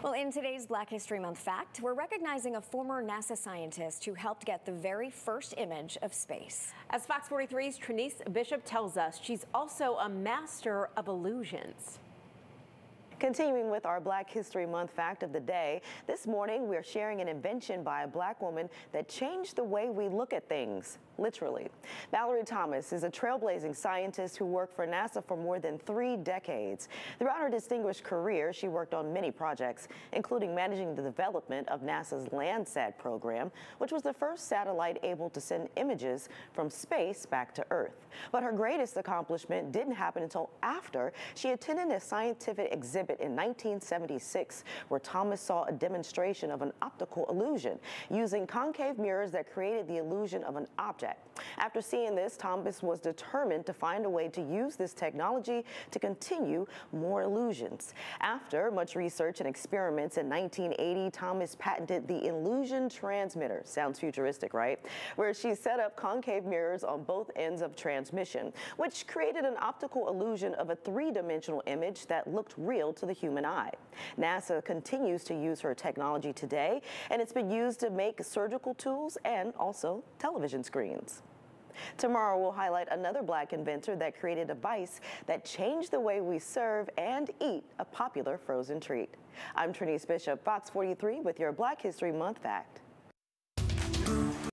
Well, in today's Black History Month fact, we're recognizing a former NASA scientist who helped get the very first image of space. As Fox 43's Trinice Bishop tells us, she's also a master of illusions. Continuing with our Black History Month fact of the day, this morning we're sharing an invention by a black woman that changed the way we look at things, literally. Valerie Thomas is a trailblazing scientist who worked for NASA for more than three decades. Throughout her distinguished career, she worked on many projects, including managing the development of NASA's Landsat program, which was the first satellite able to send images from space back to Earth. But her greatest accomplishment didn't happen until after she attended a scientific exhibit exhibit in 1976 where Thomas saw a demonstration of an optical illusion using concave mirrors that created the illusion of an object. After seeing this, Thomas was determined to find a way to use this technology to continue more illusions. After much research and experiments in 1980, Thomas patented the illusion transmitter. Sounds futuristic, right? Where she set up concave mirrors on both ends of transmission, which created an optical illusion of a three-dimensional image that looked real to the human eye. NASA continues to use her technology today, and it's been used to make surgical tools and also television screens. Tomorrow, we'll highlight another black inventor that created a device that changed the way we serve and eat a popular frozen treat. I'm Trinice Bishop, Fox 43 with your Black History Month Fact.